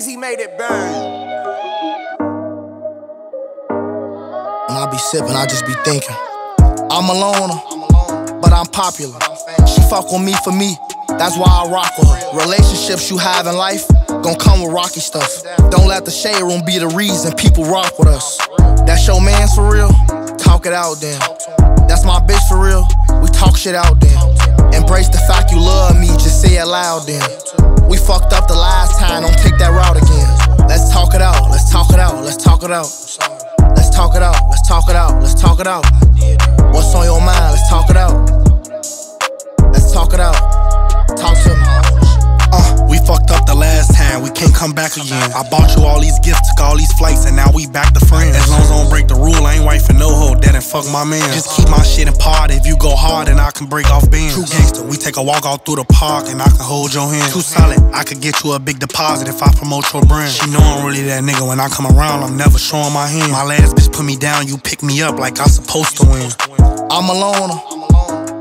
Easy made it burn. When I be sipping, I just be thinking. I'm a loner, but I'm popular. She fuck with me for me, that's why I rock with her. Relationships you have in life gon' come with rocky stuff. Don't let the shade room be the reason people rock with us. That's your man's for real? Talk it out then. That's my bitch for real? We talk shit out then. Embrace the fact you love me, just say it loud then. We fucked up the last time, don't take talk it out, let's talk it out, let's talk it out. Let's talk it out, let's talk it out, let's talk it out. What's on your mind? Let's talk it out. Come back again. I bought you all these gifts, took all these flights, and now we back to friends. As long as I don't break the rule, I ain't wife for no hoe, that and fuck my man. Just keep my shit in part, if you go hard, then I can break off bands. True gangster, we take a walk out through the park, and I can hold your hand. Too solid, I could get you a big deposit if I promote your brand. She know I'm really that nigga, when I come around, I'm never showing my hand. My last bitch put me down, you pick me up like I'm supposed to win. I'm a loner,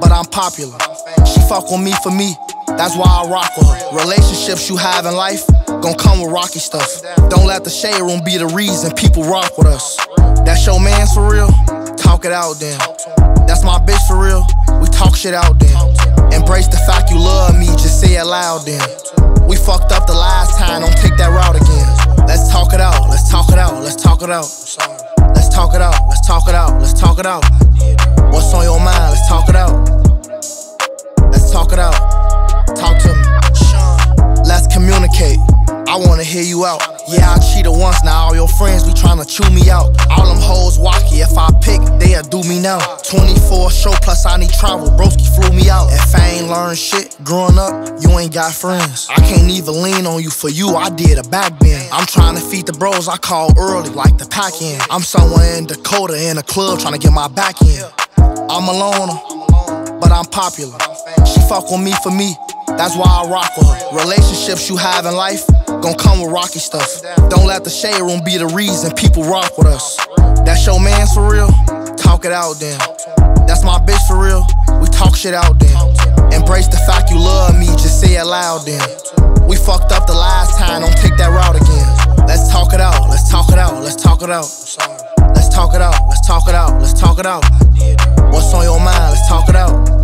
but I'm popular. She fuck with me for me, that's why I rock with her. Relationships you have in life gon' come with rocky stuff. Don't let the shade room be the reason people rock with us. That's your man's for real? Talk it out then. That's my bitch for real? We talk shit out then. Embrace the fact you love me, just say it loud then. We fucked up the last time, don't take that route again. Let's talk it out, let's talk it out, let's talk it out. Let's talk it out, let's talk it out, let's talk it out. What's on your mind? Let's talk it out. Talk to me. Let's communicate. I wanna hear you out. Yeah, I cheated once, now all your friends be tryna chew me out. All them hoes wacky, if I pick, they'll do me now. 24 show plus I need travel, broski flew me out. If I ain't learned shit growing up, you ain't got friends. I can't even lean on you for you, I did a back bend. I'm tryna feed the bros, I call early, like the pack in. I'm somewhere in Dakota in a club tryna get my back in. I'm a loner, but I'm popular. She fuck with me for me, that's why I rock with her. Relationships you have in life gon' come with rocky stuff. Don't let the shade room be the reason people rock with us. That's your man's for real? Talk it out then. That's my bitch for real? We talk shit out then. Embrace the fact you love me, just say it loud then. We fucked up the last time, don't take that route again. Let's talk it out, let's talk it out, let's talk it out. Let's talk it out, let's talk it out, let's talk it out. What's on your mind? Let's talk it out.